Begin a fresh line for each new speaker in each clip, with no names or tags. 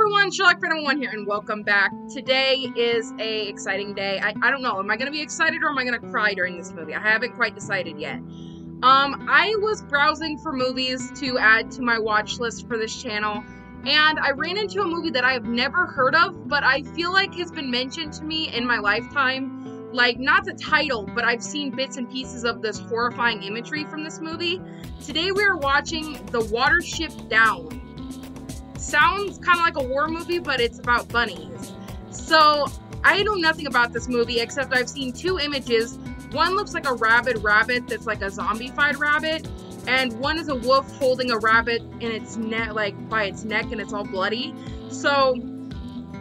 everyone, Sherlock Phantom 1 here, and welcome back. Today is a exciting day. I, I don't know, am I gonna be excited or am I gonna cry during this movie? I haven't quite decided yet. Um, I was browsing for movies to add to my watch list for this channel, and I ran into a movie that I have never heard of, but I feel like has been mentioned to me in my lifetime. Like, not the title, but I've seen bits and pieces of this horrifying imagery from this movie. Today we are watching The Watership Down sounds kind of like a war movie, but it's about bunnies. So I know nothing about this movie except I've seen two images. One looks like a rabid rabbit that's like a zombified rabbit, and one is a wolf holding a rabbit in its neck, like by its neck, and it's all bloody. So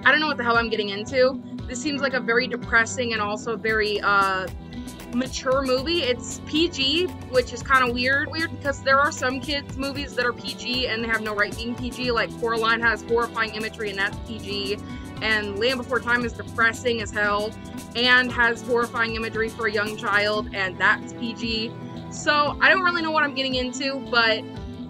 I don't know what the hell I'm getting into. This seems like a very depressing and also very uh, mature movie. It's PG, which is kind of weird. Weird because there are some kids movies that are PG and they have no right being PG. Like Coraline has horrifying imagery and that's PG. And Land Before Time is depressing as hell and has horrifying imagery for a young child and that's PG. So I don't really know what I'm getting into, but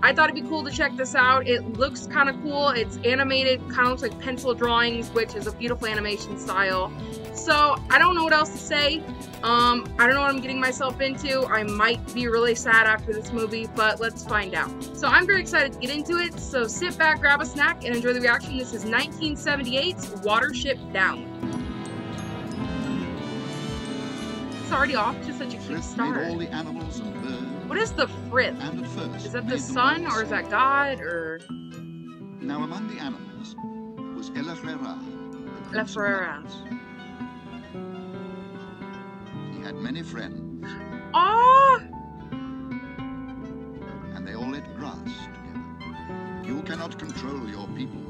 I thought it'd be cool to check this out. It looks kind of cool. It's animated, kind of looks like pencil drawings, which is a beautiful animation style. So I don't know what else to say. Um, I don't know what I'm getting myself into. I might be really sad after this movie, but let's find out. So I'm very excited to get into it. So sit back, grab a snack, and enjoy the reaction. This is 1978's Watership Down. It's already off to such a cute start.
all the animals and birds.
What is the Frith?
And at first
Is that the sun or is that God or
Now among the animals was El-ahrairah. the
La
of
Ferrara?
Wales. He had many friends,
Oh,
and they all ate grass together. You cannot control your people.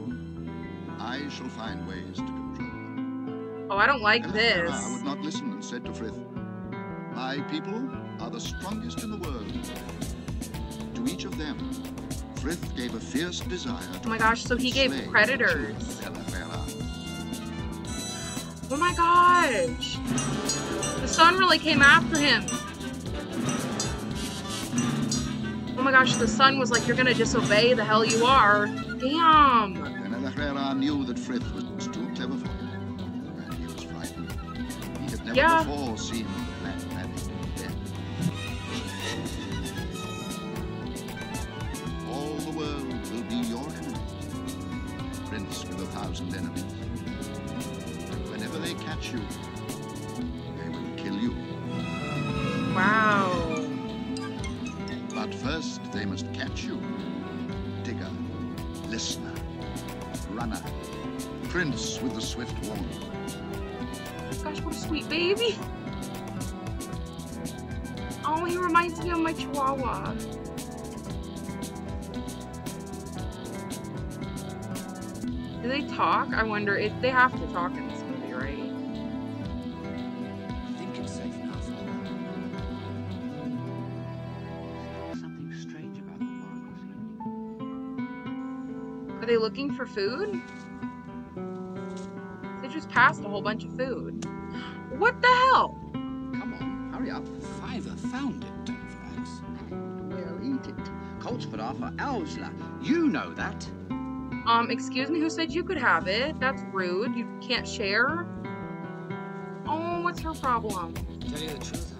I shall find ways to control them.
oh, I don't like this.
Ferrara would not listen and said to Frith, My people are the strongest in the world. To each of them, Frith gave a fierce desire to
Oh my gosh, so he gave
slay the
predators.
children of El-ahrairah.
Oh my gosh. The sun really came after him. Oh my gosh, the sun was like, you're gonna disobey, the hell you are. Damn.
Ella knew that Frith was too clever for him, and he was frightened. He had never
Yeah.
before seen with a thousand enemies. Whenever they catch you, they will kill you.
Wow.
But first they must catch you. Digger, listener, runner, prince with the swift wand.
Gosh, what a sweet baby. Oh, he reminds me of my chihuahua. Do they talk? I wonder if they have to talk in this movie, right?
I think it's safe now, Father. Something strange about the oracles.
Are they looking for food? They just passed a whole bunch of food. What the hell?
Come on, hurry up. Fiver found it, Toadflax. We'll eat it. Cowslips are for Owsla. You know that.
Um, excuse me, who said you could have it? That's rude. You can't share? Oh, what's her problem?
Tell you the truth,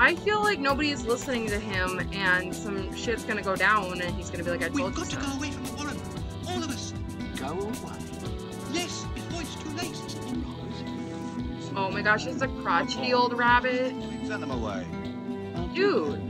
I feel like
nobody's listening to him and some shit's gonna go down and he's gonna be like, I told
We've
told you
got to go away from the Warren. All of us.
Go away.
Yes, before it's too late.
Oh my gosh, it's a crotchety old rabbit.
Send them away.
Dude.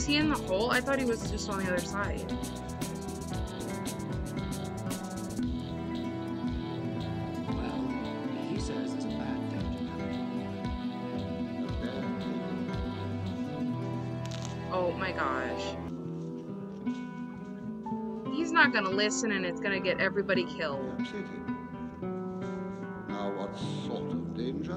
Was he in the hole? I thought he was just on the other side. Oh my gosh. He's not gonna listen and it's gonna get everybody killed.
Now what sort of danger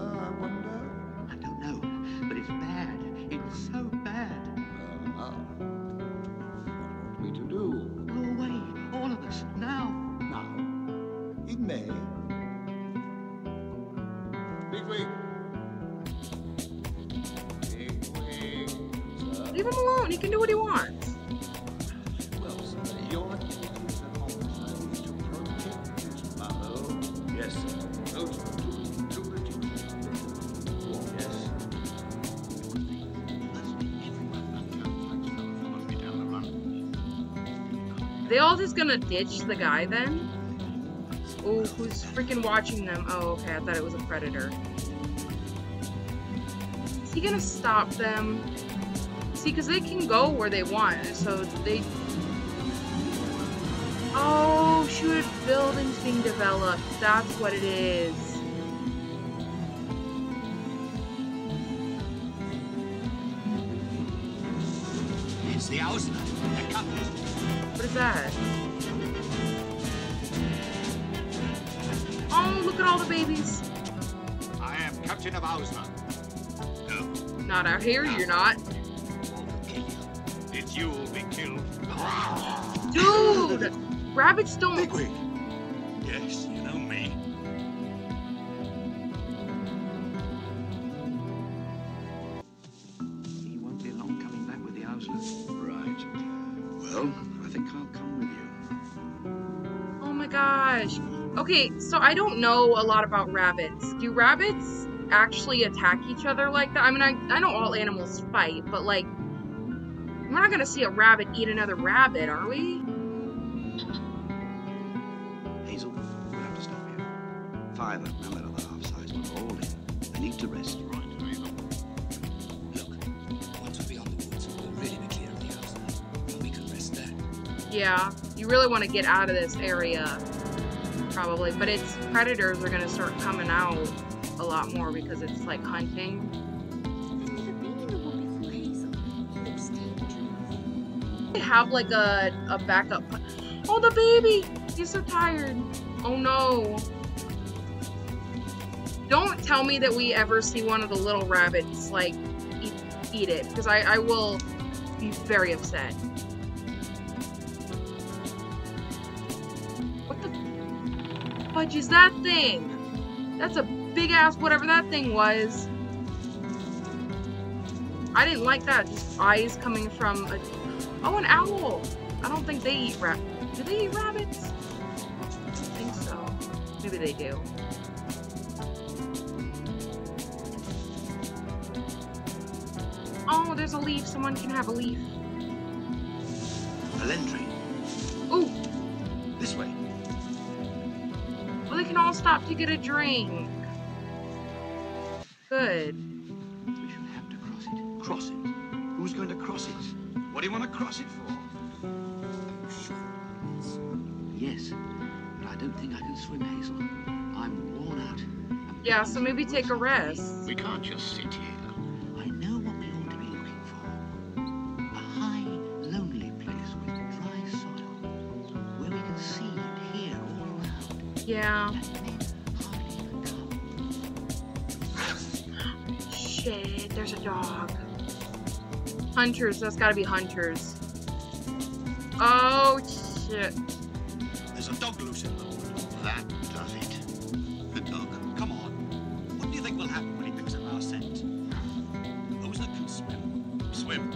They all just gonna ditch the guy then? Oh, who's freaking watching them? Oh, okay, I thought it was a predator. Is he gonna stop them? See, because they can go where they want, so they... Oh, shoot, buildings being developed. That's what it is.
Captain of Owsla. No,
Not out here, you're not.
all will kill you. It's you will be killed.
Dude! Rabbits don't...
Bigwig. Yes, you know me.
He won't be long coming back with the Owsla.
Right.
Well, I think I'll come with you.
Oh my gosh. Okay, so I don't know a lot about rabbits. Do rabbits actually attack each other like that? I mean, I, I know all animals fight, but like, we're not gonna see a rabbit eat another rabbit, are we?
Hazel, we'll have to stop here. Five of them out of the half-size were all in. They need to rest.
Right, Hazel. Look, once we're beyond the woods, we'll really be clear of the Owsla. And we can rest there.
Yeah, you really want to get out of this area, probably. But it's predators are gonna start coming out a lot more because it's like hunting. Have like a, a backup. Oh, the baby! He's so tired. Oh no. Don't tell me that we ever see one of the little rabbits like eat, eat it because I, I will be very upset. What the fudge is that thing? That's a big ass whatever that thing was. I didn't like that. Just eyes coming from a. Oh, an owl. I don't think they eat rab. Do they eat rabbits? I don't think so. Maybe they do. Oh, there's a leaf. Someone can have a leaf.
A Elendry,
Ooh,
this way.
well, they can all stop to get a drink. Good.
We shall have to cross it. Cross it? Who's going to cross it? What do you want to cross it for? Yes, but I don't think I can swim, Hazel. I'm worn out. I'm
Yeah, so maybe take a rest.
We can't just sit here.
I
Shit, there's a dog. Hunters, that's gotta be hunters. Oh, shit.
There's a dog loose in the wood.
That does it.
The dog. Come on. What do you think will happen when he picks up our scent? Those that can swim, swim.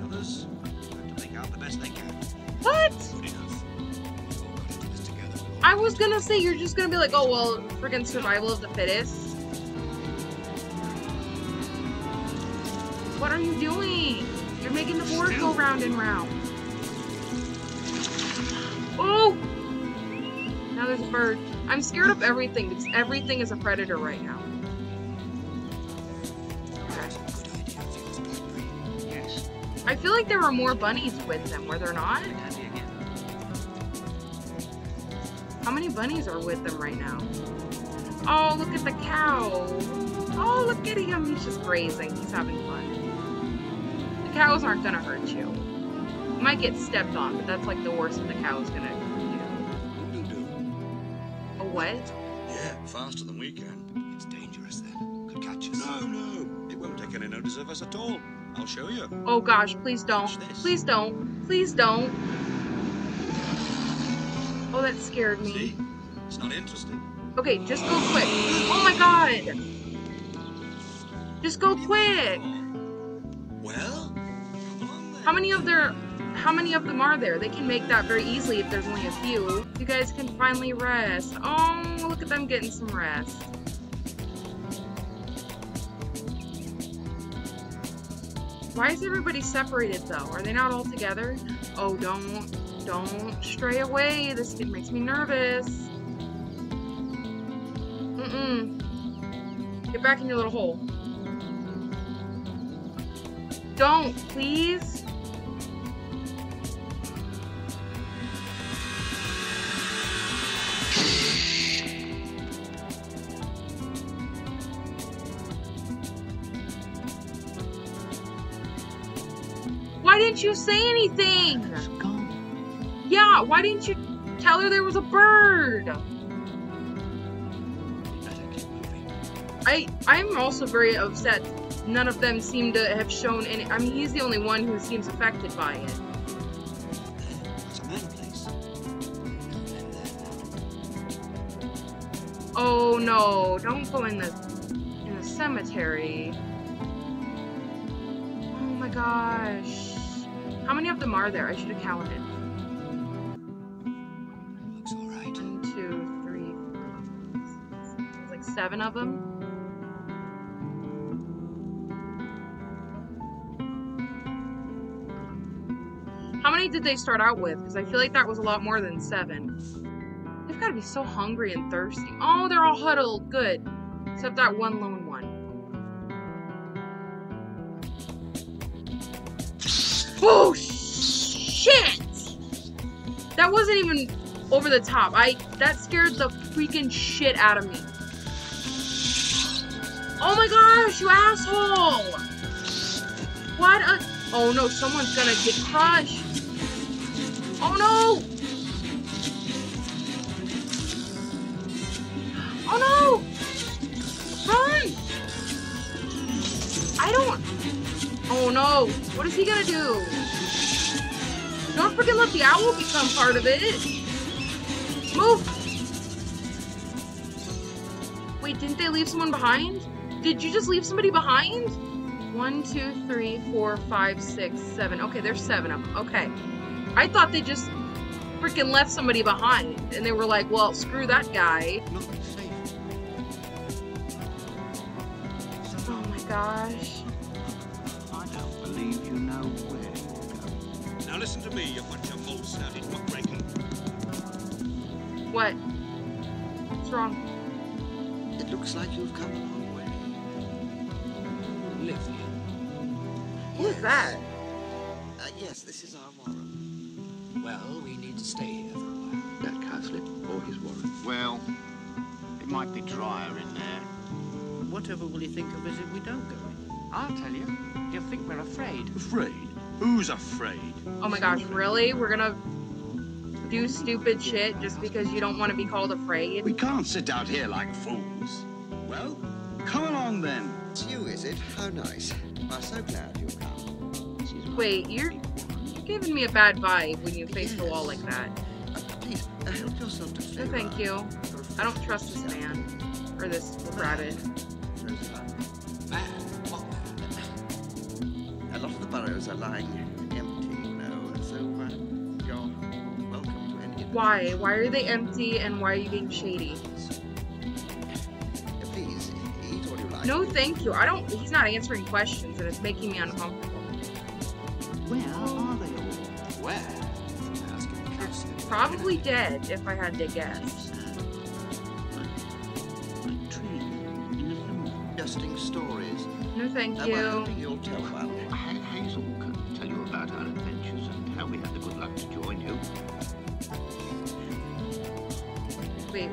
The others have to make out the best they can.
What?
Good enough. We've all got to do this together.
I was gonna say you're just gonna be like, oh, well, friggin' survival of the fittest. Round and round. Oh! Now there's a bird. I'm scared of everything because everything is a predator right now.
Yes,
I feel like there were more bunnies with them, were there not? How many bunnies are with them right now? Oh, look at the cow. Oh, look at him. He's just grazing. He's having fun. The cows aren't gonna hurt you. You might get stepped on, but that's like the worst that the cow's gonna do.
Will do.
A what?
Yeah, faster than we can.
It's dangerous then. Could catch us.
No, no, it won't take any notice of us at all. I'll show you.
Oh gosh, please don't. Please don't. Please don't. Oh, that scared me.
See? It's not interesting.
Okay, just go quick. Oh my god! Just go quick! How many of their how many of them are there? They can make that very easily if there's only a few. You guys can finally rest. Oh, look at them getting some rest. Why is everybody separated though? Are they not all together? Oh, don't, don't stray away. This it makes me nervous. Mm-mm. Get back in your little hole. Don't, please. Didn't you say anything?
Gone.
Yeah, why didn't you tell her there was a bird?
We better keep moving.
I I'm also very upset. None of them seem to have shown any. I mean, he's the only one who seems affected by it.
There's a man place. No men there now.
Oh no! Don't go in the in the cemetery. Oh my gosh! How many of them are there? I should have counted.
Looks all right.
One, two, three, four. There's like seven of them. How many did they start out with? Because I feel like that was a lot more than seven. They've got to be so hungry and thirsty. Oh, they're all huddled. Good. Except that one lone Oh, shit! That wasn't even over the top. I that scared the freaking shit out of me. Oh my gosh, you asshole! What a Oh no, someone's gonna get crushed. Oh no! Oh what is he gonna do? Don't forget let the owl become part of it. Move! Wait, didn't they leave someone behind? Did you just leave somebody behind? One, two, three, four, five, six, seven. Okay, there's seven of them. Okay. I thought they just freaking left somebody behind. And they were like, well, screw that guy. Oh my gosh.
I don't believe you know where to go.
Now listen to me, you bunch of full-snouted muckraking.
What? What's wrong?
It looks like you've come a long way. Live here.
Who is that?
Uh, yes, this is our warren. Well, we need to stay here for a while.
That cowslip or his warren.
Well, it might be drier in there.
Whatever will he think of us if we don't go in?
I'll tell you. He'll think we're afraid.
Afraid? Who's afraid?
Oh my gosh, really? We're gonna do stupid shit just because you don't want to be called afraid?
We can't sit out here like fools. Well, come along then.
It's you, is it? How nice. I'm so glad you've come.
Wait, you're, you're giving me a bad vibe when you face the wall like that.
Uh, please, uh, help yourself to
No, thank you. I don't trust this man. Or this rabbit.
Are lying empty, you know, so uh, you're welcome to any.
Why? Why are they empty and why are you being shady?
Please, eat all you like.
No, thank you. I don't. He's not answering questions and it's making me uncomfortable.
Where are they all?
Where?
Probably dead, if I had to guess.
A tree in a lumber.
Interesting stories.
No, thank you.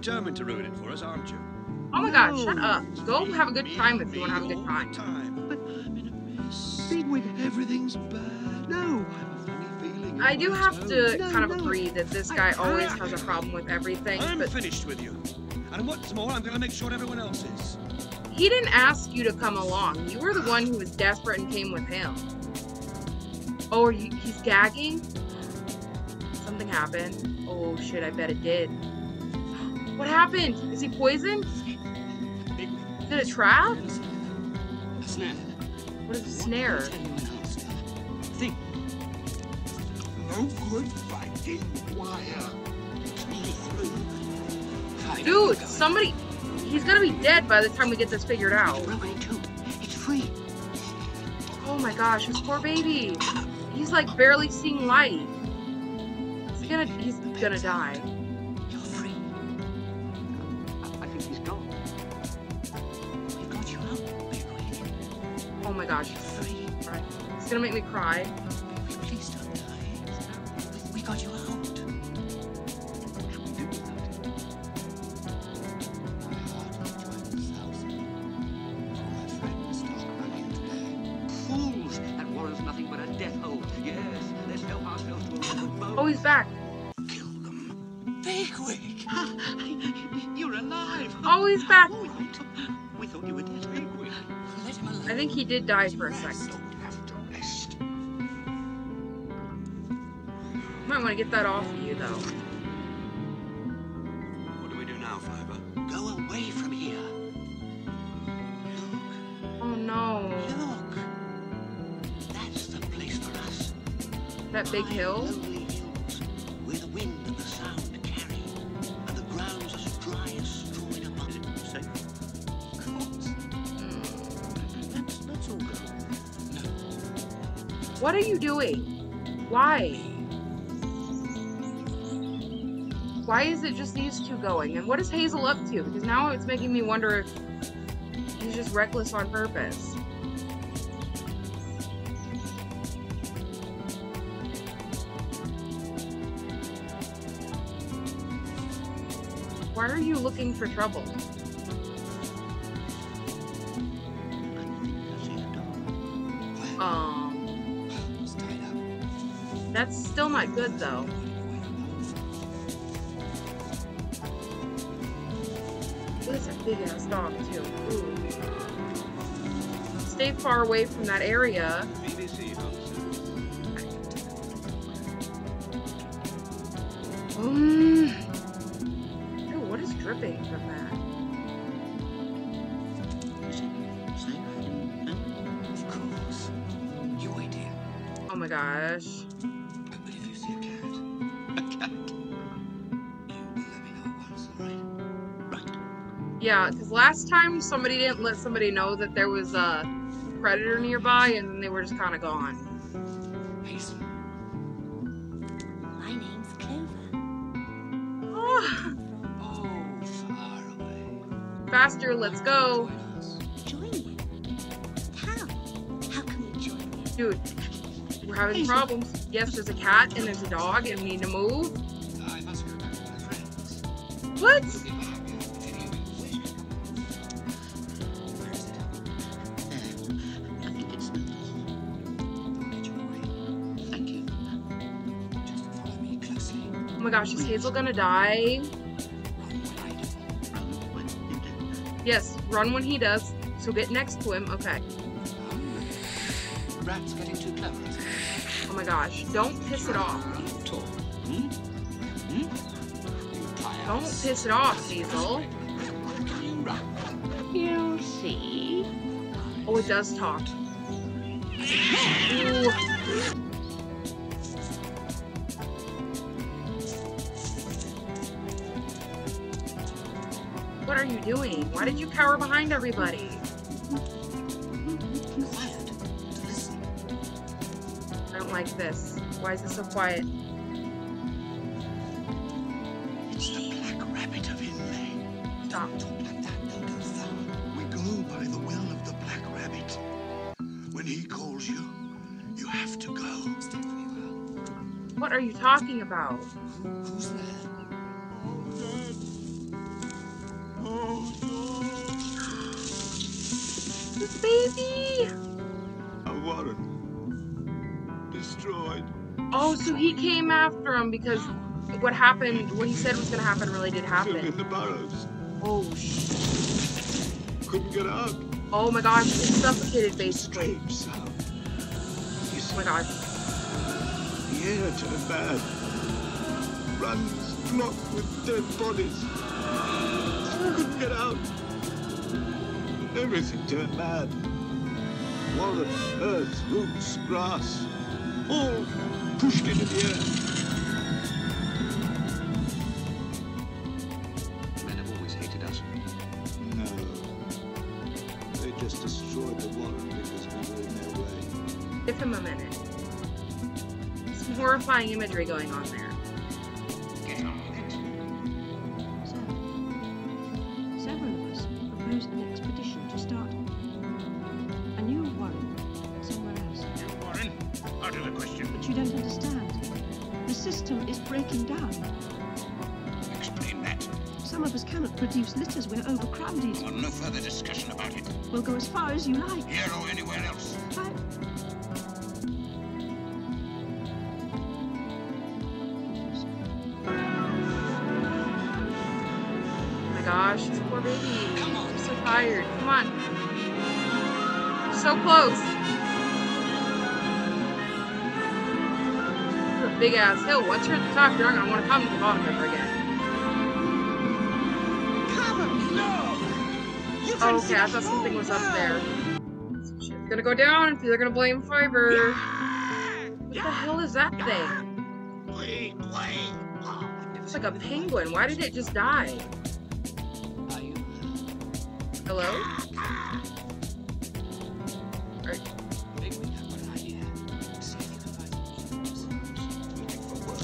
determined to ruin it for us, aren't you?
oh my god, shut up. Go have a good time if
me
you want to have a good time.
time.
But I'm in a mess. Everything's bad.
no.
I have a funny feeling. in
I do have to.
No,
kind of
no.
agree that this guy
I-
always has a problem with everything,
I'm
but
finished with you. And what's more, I'm going to make sure everyone else is.
he didn't ask you to come along. You were the one who was desperate and came with him. Oh, are you, he's gagging? Something happened. Oh shit, I bet it did. What happened? Is he poisoned? Is it a trap?
A snare.
What is a snare?
Think.
No good fighting wire.
Dude, somebody. He's gonna be dead by the time we get this figured out.
It's free.
Oh my gosh, his poor baby. He's like barely seeing light. He's gonna. He's gonna die. Gonna make me cry.
Please don't die. We, we got you out.
What shall we do without him?
My heart rejoices thousand. For my friend stopped running today.
Fools! That warren's nothing but a death hole. Yes, let's help ourselves to a.
Oh, he's back.
Kill them. Bigwig! You're alive!
Oh, he's back.
All right. We thought you were dead. Bigwig. Let him alone.
I think he did die for a second. Want to get that off of you though.
What do we do now, Fiver?
Go away from here. Look,
Oh no.
look. That's the place for us.
That big
High,
hill?
where the wind and the sound carry, and the ground's as dry as straw in a bucket. Safe? Of course. Let's, let's all go. No.
What are you doing? Why? Why is it just these two going? And what is Hazel up to? Because now it's making me wonder if he's just reckless on purpose. Why are you looking for trouble?
I think I see a dog.
Um,
It's tied up.
that's still not good though. That's a big ass dog too. Ooh. Stay far away from that area. Mm. Ew, what is dripping from that?
Is it safe? No? Of course. You wait.
Oh my gosh. Yeah, because last time somebody didn't let somebody know that there was a predator nearby and then they were just kind of gone.
Hazel.
My name's Clover.
Oh, far away.
faster, let's go.
Join.
Join you. How? How can we join you?
Dude, we're having problems. Yes, there's a cat and there's a dog and we need to move.
I must go back to my friends.
What? My gosh, is Hazel gonna die?
Run when I do. Run when you do.
Yes, run when he does. So get next to him. Okay.
Rat's getting too clever.
Oh my gosh, don't piss it off.
Run, talk. You try
Don't piss it off, Hazel.
You.
You'll see.
Oh, it does talk. Ooh. You doing? Why did you cower behind everybody?
Quiet. Listen.
I don't like this. Why is it so quiet?
It's the Black Rabbit of Inlé.
Stop.
Talk like that, they'll go far. We go by the will of the Black Rabbit. When he calls you, you have to go. Stay very well.
What are you talking about?
Who's there?
Baby!
A warren. Destroyed.
Oh, so he came after him because what happened, what he said was gonna happen really did
Took in
happen.
the burrows.
Oh, sh-
Couldn't get out.
oh my gosh, he's suffocated basically. Oh my gosh.
The air to the bad. Runs blocked with dead bodies. Couldn't get out. Everything turned mad. Wallen, earth, roots, grass, all pushed into the air.
Men have always hated us.
No. They just destroyed the warren because we were in their way.
Give him a minute. Some horrifying imagery going on there.
Overcrowded.
I want no further discussion about it.
We'll go as far as you like.
Here or anywhere else.
But
Oh my gosh, this poor baby.
Come on.
I'm so tired. Come on. So close. This is a big ass hill. Once you're at the top, you're not gonna want to come to the bottom ever again. Oh, okay, I thought something was up there. Shit's gonna go down are gonna blame Fiver. What the hell is that thing? It's like a penguin. Why did it just die? Hello?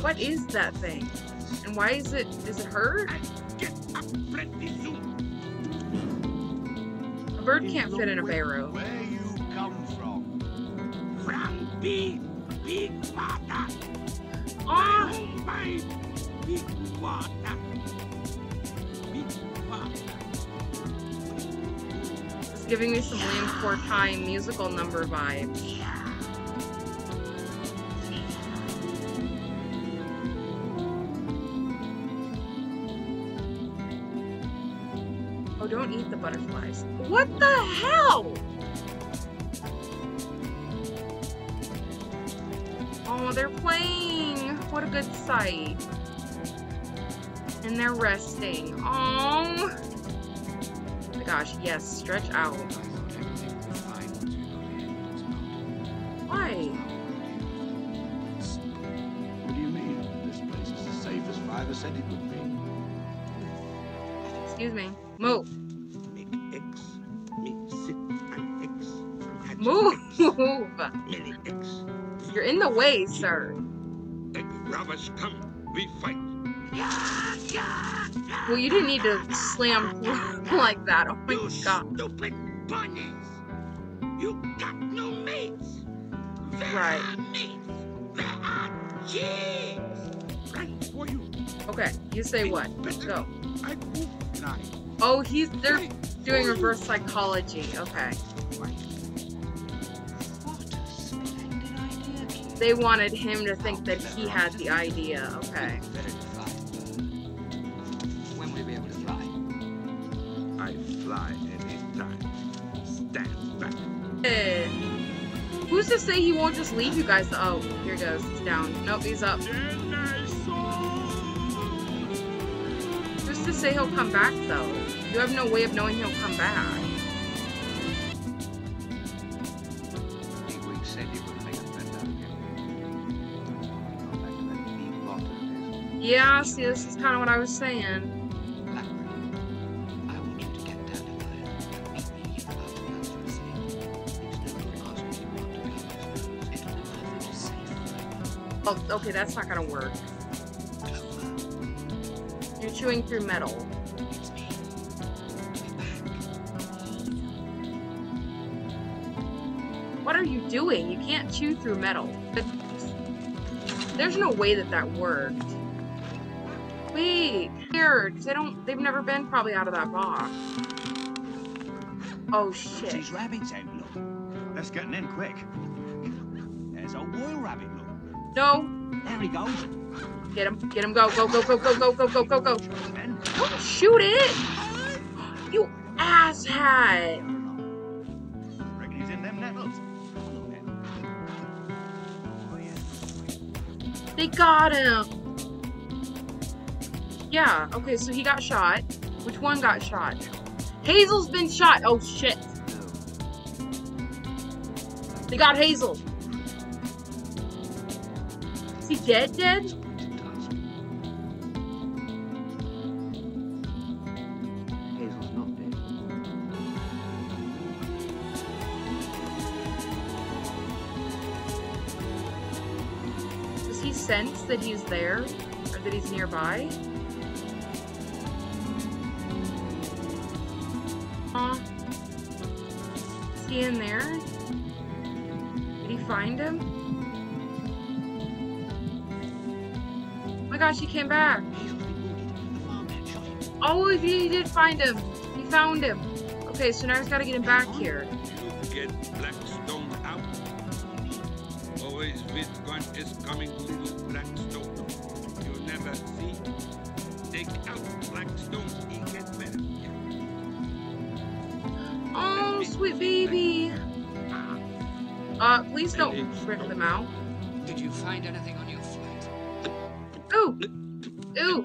What is that thing? And why is it is it hurt? Bird can't fit in a barrow.
Where you come from? From big, big water.
Ah!
my big water. Big water.
It's giving me some William Four Time musical number vibes. Oh, don't eat the butterflies. What the hell? Oh, they're playing. What a good sight. And they're resting. Oh. My gosh, yes, stretch out.
X. Many X.
You're in the way, sir.
Robbers come. We fight.
Well, you didn't need to slam like that. Oh my
you
god.
stupid bunnies. You got no mates. There
Right.
are mates. There are. Right for you.
Okay, you say what?
Better
Go.
I move nine.
Oh, he's they're doing reverse psychology. Okay.
what
They wanted him to think that he had the idea. Okay.
Better to fly. When will you be able to fly?
I fly anytime. Stand back.
Eh. Who's to say he won't just leave you guys? Oh, here he goes. He's down. Nope, he's up. Who's to say he'll come back though? You have no way of knowing he'll come back. Yeah, see, this is kind of what I was saying. Oh, okay, that's not gonna work. You're chewing through metal. What are you doing? You can't chew through metal. There's no way that that worked. Wait, here, they don't. They've never been probably out of that box. Oh shit!
These rabbits out, look. Let's get in quick. There's a royal rabbit, look.
No,
There he goes.
get him, get him, go, go, go, go, go, go, go, go, go, go. Don't shoot it! You asshat!
reckon he's in them nettles. Look then. Yeah.
They got him! Yeah, okay, so he got shot. Which one got shot? Hazel's been shot! Oh shit! They got Hazel! Is he dead, dead?
Hazel's not dead.
Does he sense that he's there? Or that he's nearby? He in there? Did he find him? Oh my gosh, he came back. Oh, he did find him. He found him. Okay, so now he's gotta get him back here.
Get Blackstone out. Always with is coming little Blackstone.
Please don't rip them out.
Did you find anything on your flight?
Ooh. Ooh.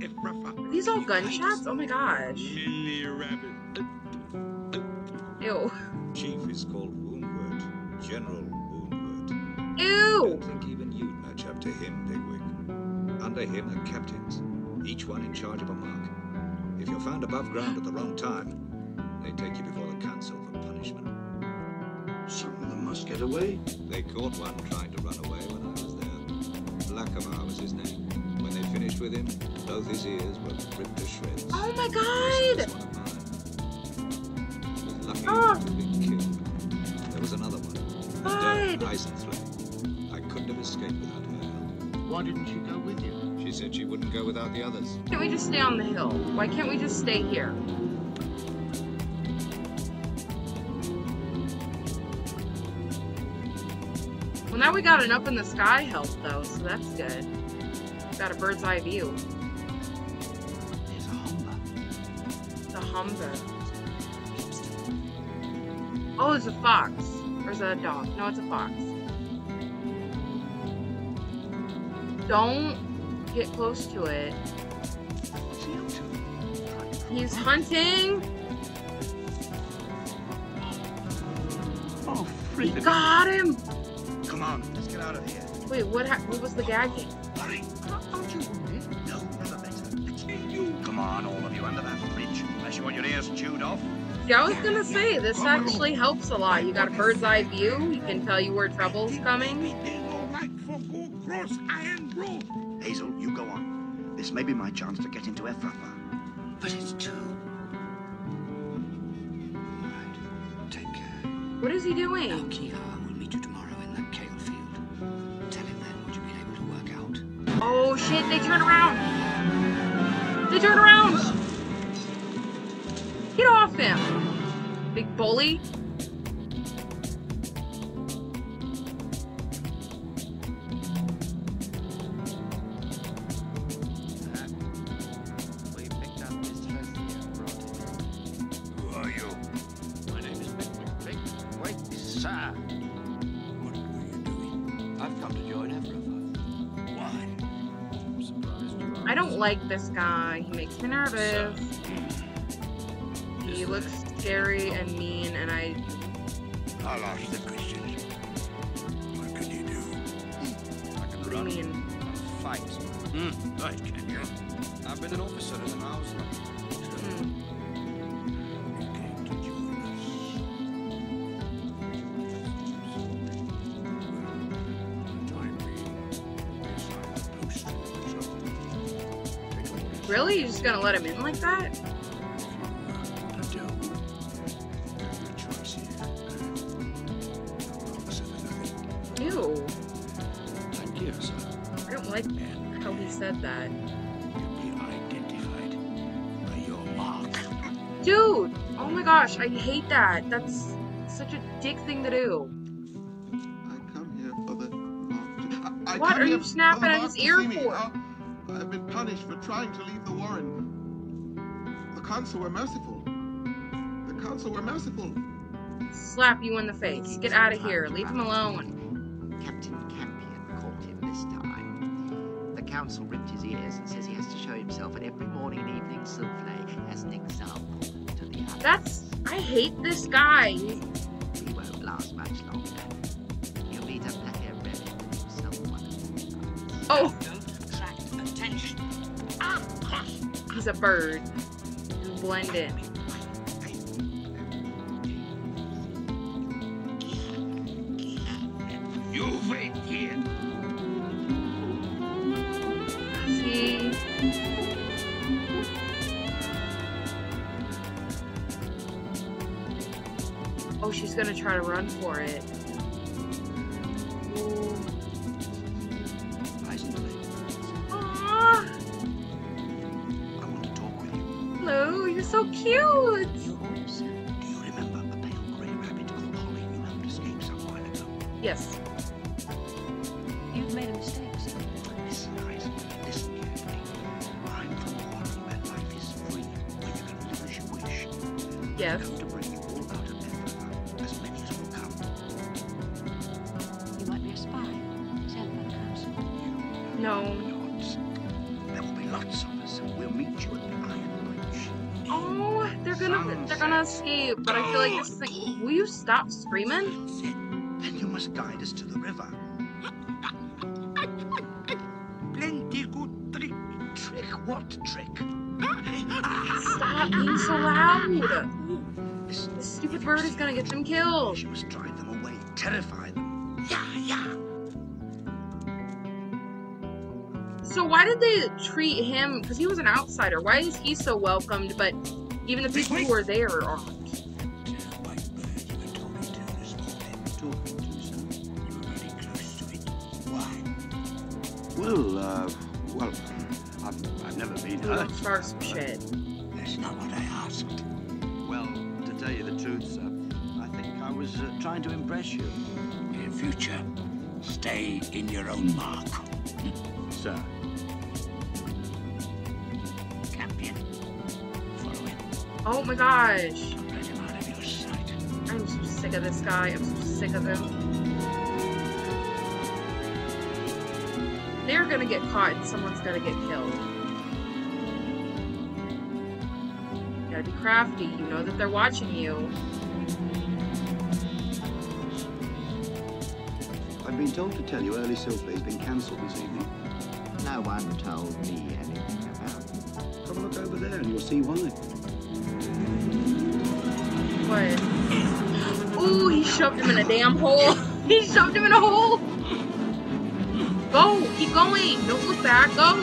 If Rafa,
Are these all gunshots? Oh my gosh.
mini rabbit.
Ew.
Chief is called Woundwort. General Woundwort.
Ew.
Don't think even you'd match up to him, Bigwig. Under him are captains, each one in charge of a mark. If you're found above ground at the wrong time, they take you before the council for punishment.
Some of them must get away.
They caught one trying to run away when I was there. Lackamar was his name. When they finished with him, both his ears were ripped to shreds.
Oh my
This
god.
was one of. He was lucky
Ah.
to have killed. There was another one.
God.
Adele Hyzenthlay. I couldn't have escaped without her help.
Why didn't she go with you?
She said she wouldn't go without the others.
Can't we just stay on the hill? Why can't we just stay here? Now we got an up in the sky help though, so that's good. Got a bird's eye view.
There's a humber.
The Humber. Oh, it's a fox. Or is it a dog? No, it's a fox. Don't get close to it.
What's he up to?
He's hunting.
Oh, freak.
got him.
Come on, let's get out of here.
Wait, what? Ha- what was the?
Hurry.
Aren't you?
No, never better. Come on, all of you under that bridge. Unless you want your ears chewed off.
Yeah, I was gonna say this actually helps a lot. You got a bird's eye view. You can tell you where trouble's coming.
Hazel, you go on. This may be my chance to get into Efrafa.
But it's too... Right. Take care.
What is he doing? Shit! They turn around. They turn around. Get off him, big bully. Like this guy. He makes me nervous. Really? You're just gonna let him in like that?
But Joe, your choice here. No promise of anything.
Ew.
Thank you, sir.
I don't like how he said that.
you'll be identified by your mark.
Dude! Oh my gosh, I hate that. That's such a dick thing to do.
I come here for the mark. I, I
What are you snapping at his ear for?
I- I've been punished for trying to leave the Warren. The council were merciful. The council were merciful.
Slap you in the face. Get out of here. Leave him alone.
Captain Campion caught him this time. The council ripped his ears and says he has to show himself at every morning and evening silflay as an example to the others.
That's. I hate this guy.
He won't last much longer. He'll meet up the hair rabbit himself one of these nights.
Oh,
Don't attract attention.
he's a bird. Blend in.
You wait here.
See? Oh, she's gonna try to run for it.
Council.
No.
Nods. There will be lots of us, and we'll meet you at the Iron Bridge.
Oh, they're gonna they're gonna escape, but I feel like this thing. Will you stop screaming?
Then you must guide us to the river.
Gonna get them killed.
She must drive them away, terrify them.
Yeah, yeah.
So why did they treat him? Because he was an outsider. Why is he so welcomed, but even the people who are there aren't?
White bird you were talking to this morning.
Talking to, sir.
You were very close to it. Why?
Well, uh, well, I've, I've never been hurt.
start some shit.
That's not what I asked.
Well, to tell you the truth, sir, I think I was uh, trying to impress you.
In future, stay in your own mark.
Sir,
Campion. Follow him.
Oh my gosh.
Don't let him out of your sight.
I'm so sick of this guy. I'm so sick of him. They're gonna get caught and someone's gonna get killed. You gotta be crafty. You know that they're watching you.
I've been told to tell you early Silflay's been cancelled this evening.
No one told me anything about it.
Have a look over there and you'll see why.
What? Ooh, he shoved him in a damn hole. he shoved him in a hole. Go, keep going. Don't look back. Go.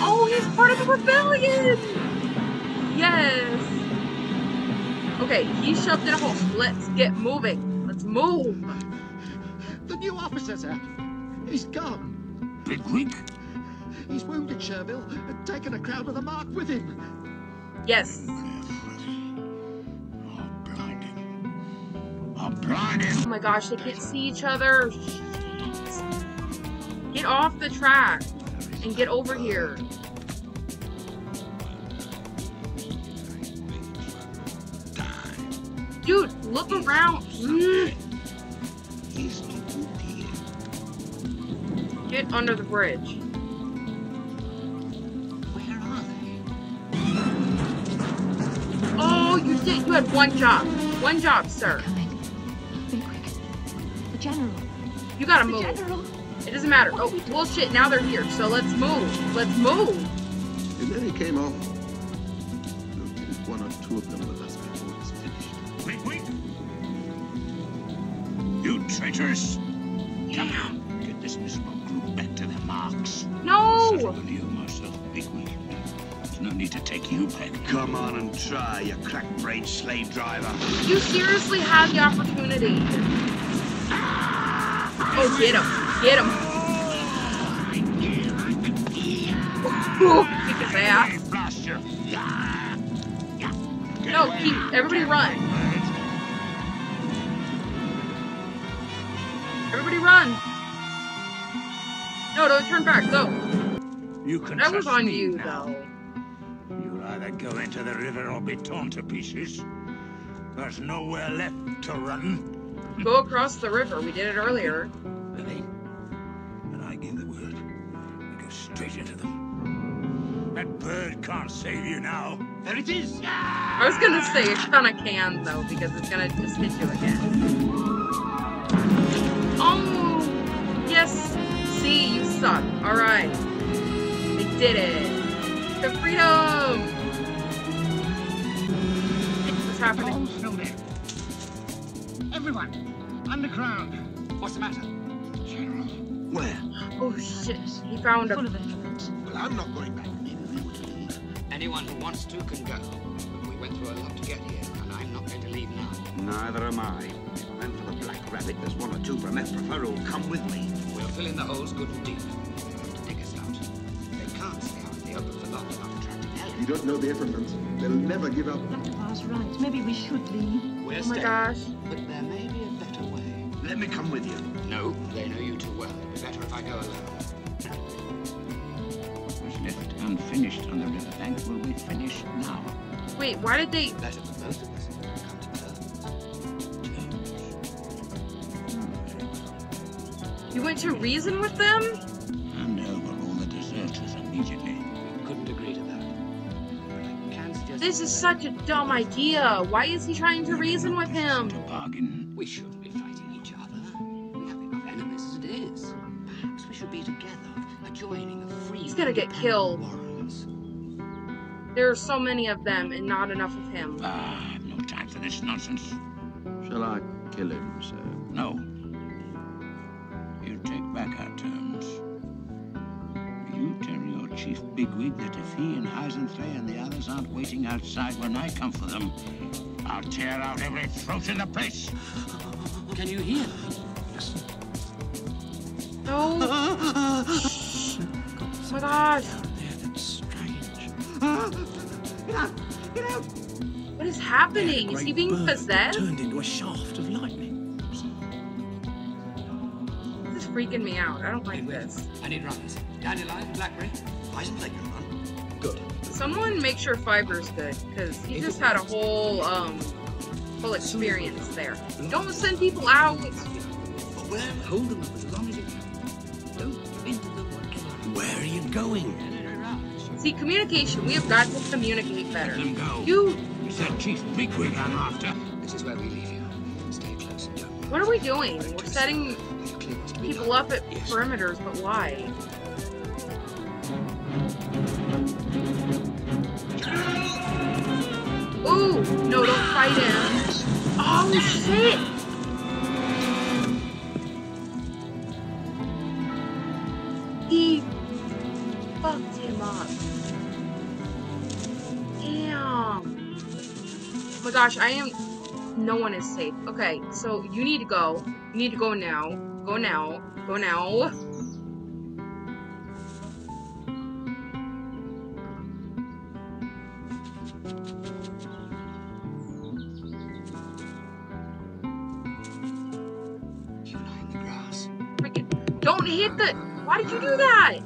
Oh, he's part of the rebellion. Yes. Okay, he shoved in a hole. Let's get moving. Let's move.
The new officer, sir. He's gone.
Bigwig?
He's wounded Chervil and taken a crowd of the mark with him.
Yes.
Oh, blinding. Oh, blinding.
Oh my gosh, they can't see each other. Get off the track and get over here. Dude, look around. Get under the bridge.
Where are they?
Oh, you did. You had one job. One job, sir.
Coming. Be quick. The general.
You gotta
The
move.
general.
It doesn't matter. Oh, bullshit. Now they're here. So let's move. Let's move.
And then he came off. One or two of them with us before it's finished.
Bigwig? You traitors! Come on, get this miserable group back to.
No. No!
You myself, Bigwig. There's no need to take you back.
Come on and try, you crack-brained slave driver.
You seriously had the opportunity. Ah! Oh, get him. Get him. Kick his ass.
Ah!
No, keep, everybody run. Everybody run. No, don't turn back. Go.
You can
That was
trust
on
me
you,
now.
though.
You'll either go into the river or be torn to pieces. There's nowhere left to run.
Go across the river. We did it earlier.
Ready? And I give the word. We go straight into them. That bird can't save you now.
There it is!
I was gonna say it kinda can, though, because it's gonna just hit you again. Oh! Yes! See, you suck. Alright. They did it. To freedom! What's happening?
Everyone, underground. What's the matter?
General.
Where?
Oh shit, he found
Full of influence.
Well, I'm not going back.
Maybe we ought to leave.
Anyone who wants to can go. We went through a lot to get here, and I'm not going to leave now.
Neither am I. And for the Black Rabbit, there's one or two from Efrafa who'll come with me.
We'll fill in the holes good and deep.
You don't know the Efrafans. They'll never give up.
Blackavar's right. Maybe we should leave.
We're
Oh my gosh.
But there may be a better way.
Let me come with you.
No, they know you too well. It'd be better if I go alone.
What's left unfinished on the riverbank will be finished now.
Wait, why did they...
Better for both of us come to.
You went to reason with them? This is such a dumb idea. Why is he trying to reason with him?
To bargain.
We shouldn't be fighting each other. We have enough enemies as it is. Perhaps we should be together, adjoining a free.
He's gonna get killed.
Warrens.
There are so many of them and not enough of him.
Ah, no time for this nonsense.
Shall I kill him, sir?
That if and Hyzenthlay and the others aren't waiting outside when I come for them, I'll tear out every throat in the place.
Can you hear?
No. oh my gosh.
That's strange.
What is happening? Is he being
bird
possessed?
Turned into a shaft of lightning.
This is freaking me out. I don't like this.
I need runners. Dandelion, blackberry.
Hyzenthlay can run. Good.
Someone make sure Fiver's good, because he just had a whole, um, whole experience there. Don't send people out.
Well, hold them up as long as you can. Don't give in to.
Where are you going?
See, communication. We have got to communicate better.
Let them go.
You,
It's that chief bigwig I'm after.
This is where we leave you. Stay close and don't.
what are we doing? We're setting
Are you clear what's to be
people up at
Yes.
perimeters, but why? No, don't fight him. Oh, shit! He fucked him up. Damn. Oh my gosh, I am. No one is safe. Okay, so you need to go. You need to go now. Go now. Go now. Don't hit the. Why did you do that?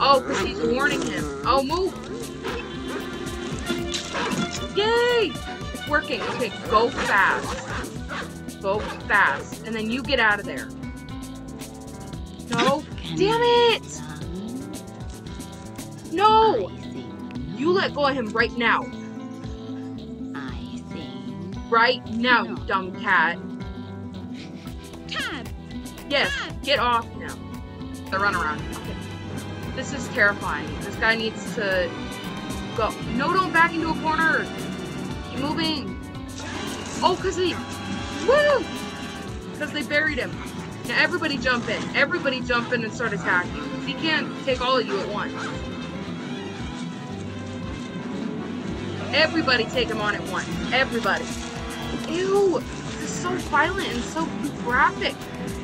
Oh, because he's warning him. Oh, move. Yay! It's working. Okay, go fast. Go fast. And then you get out of there. No. Damn it! No! You let go of him right now. Right now, you dumb cat. Yes, get off. The runaround. Okay. This is terrifying. This guy needs to go. No, don't back into a corner. Keep moving. Oh, because he. Woo! Because they buried him. Now everybody jump in. Everybody jump in and start attacking. He can't take all of you at once. Everybody take him on at once. Everybody. Ew! This is so violent and so graphic.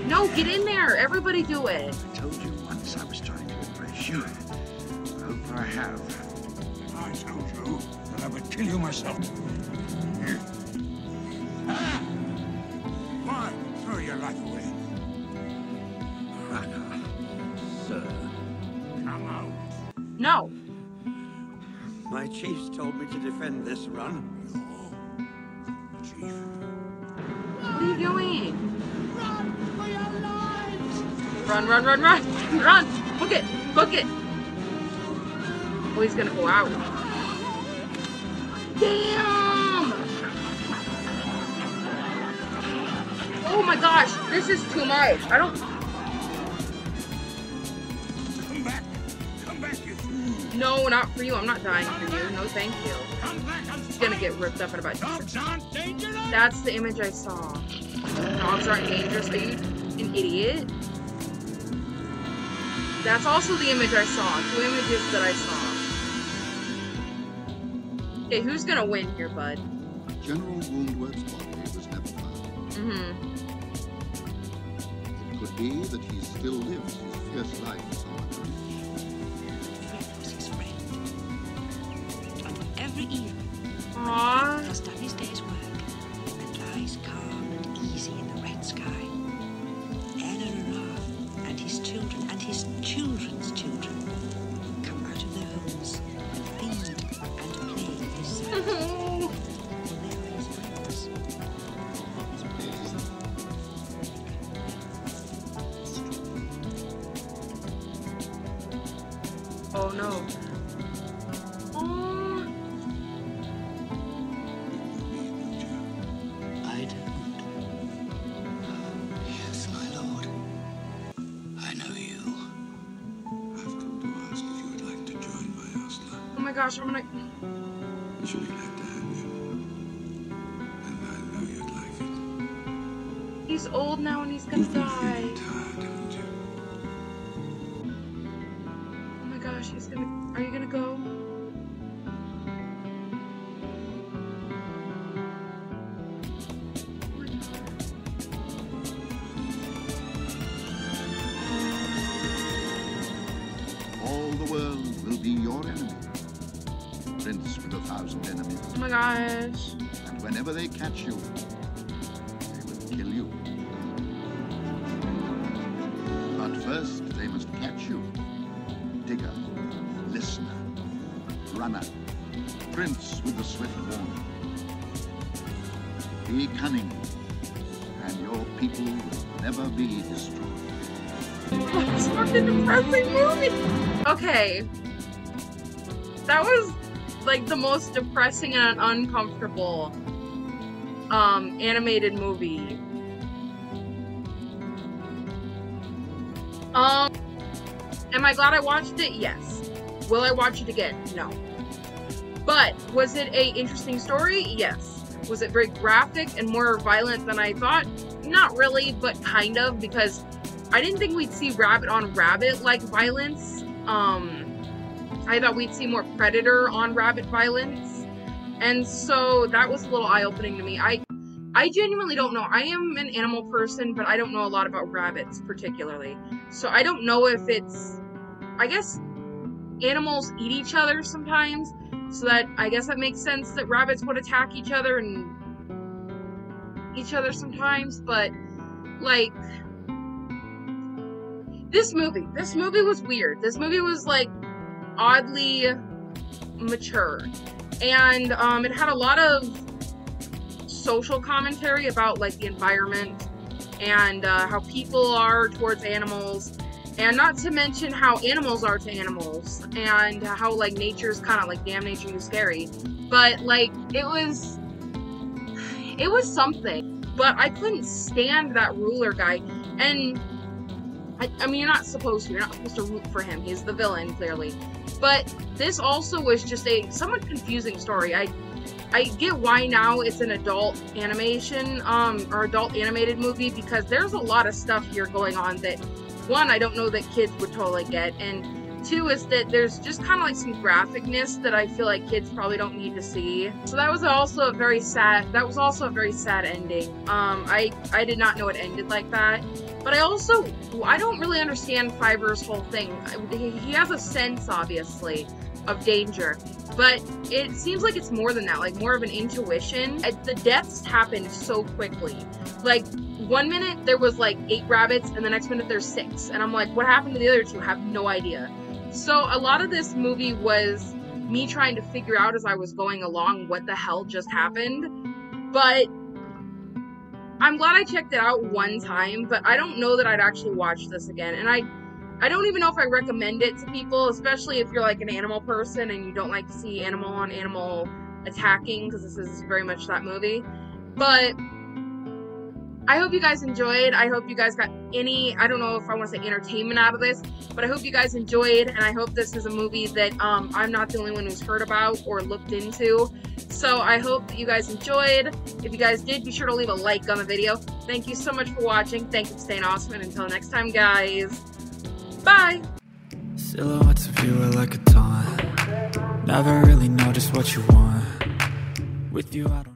No, get in there. Everybody do it.
You. I hope I have. I told you that I would kill you myself. Ah! Why throw your life away?
Raka, sir.
Come out.
No.
My chiefs told me to defend this run.
Chief.
What are you doing? Run, run, run, run! Run! Book it! Book it! Oh, he's gonna go out. Damn! Oh my gosh, this is too much. I don't.
Come back. Come back, you
No, not for you. I'm not dying for you. No, thank you.
Come back and
He's gonna get ripped up in about.
Dogs aren't.
That's the image I saw. Dogs aren't dangerous. Are you an idiot? That's also the image I saw. Two images that I saw. Okay, who's gonna win here, bud?
General Woundwort's body was never found.
Mm-hmm.
It could be that he still lives his fierce life somewhere.
Fred was his friend. And every evening,
Aww. Oh no.
I'd yes my
gosh, I'm gonna.
Whenever they catch you, they will kill you. But first, they must catch you. Digger, listener, runner, prince with the swift warning. Be cunning, and your people will never be destroyed.
It's a fucking depressing movie. Okay. That was like the most depressing and uncomfortable um animated movie. Um am I glad I watched it? Yes. Will I watch it again? No. But was it a interesting story? Yes. Was it very graphic and more violent than I thought? Not really, but kind of because I didn't think we'd see rabbit on rabbit like violence. Um, I thought we'd see more predator on rabbit violence, and so that was a little eye opening to me. I, I genuinely don't know. I am an animal person, but I don't know a lot about rabbits particularly. So I don't know if it's, I guess, animals eat each other sometimes. So that I guess that makes sense that rabbits would attack each other and each other sometimes, but like this movie this movie was weird this movie was like oddly mature. And um, it had a lot of social commentary about like the environment and uh, how people are towards animals. And not to mention how animals are to animals and how like nature's kind of like damn nature is scary. But like it was it was something. But i couldn't stand that ruler guy. And I, I mean, you're not supposed to. You're not supposed to root for him. He's the villain, clearly. But this also was just a somewhat confusing story. I I get why now it's an adult animation um, or adult animated movie because there's a lot of stuff here going on that one I don't know that kids would totally get, and two is that there's just kind of like some graphicness that I feel like kids probably don't need to see. So that was also a very sad. That was also a very sad ending. Um, I I did not know it ended like that. But I also I don't really understand Fiver's whole thing. He has a sense, obviously, of danger, but it seems like it's more than that. Like more of an intuition. The deaths happened so quickly. Like one minute there was like eight rabbits, and the next minute there's six, and I'm like, what happened to the other two? I have no idea. So a lot of this movie was me trying to figure out as I was going along what the hell just happened. But I'm glad I checked it out one time, but I don't know that I'd actually watch this again. And I I don't even know if I recommend it to people, especially if you're like an animal person and you don't like to see animal on animal attacking because this is very much that movie. But I hope you guys enjoyed. I hope you guys got any, I don't know if I want to say entertainment out of this, but I hope you guys enjoyed, and I hope this is a movie that um, I'm not the only one who's heard about or looked into. So I hope that you guys enjoyed. If you guys did, be sure to leave a like on the video. Thank you so much for watching. Thank you for staying awesome, and until next time, guys, bye!
Silhouettes of you are like a taunt Never really know just what you want With you I don't